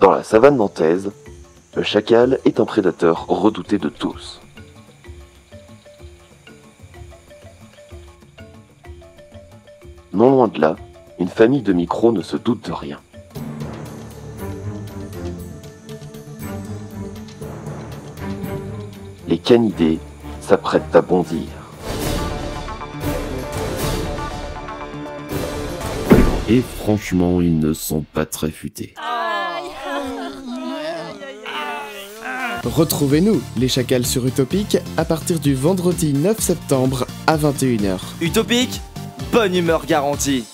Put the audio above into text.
Dans la savane nantaise, le chacal est un prédateur redouté de tous. Non loin de là, une famille de micros ne se doute de rien. Les canidés s'apprêtent à bondir. Et franchement, ils ne sont pas très futés. Retrouvez-nous, les chacals sur Utopique, à partir du vendredi 9 septembre à 21h. Utopique, bonne humeur garantie